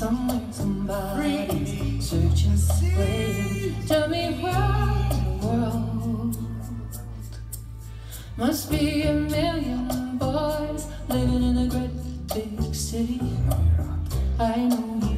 someone, somebody searching, waiting. Tell me why the world must be a million boys living in a great big city. I know.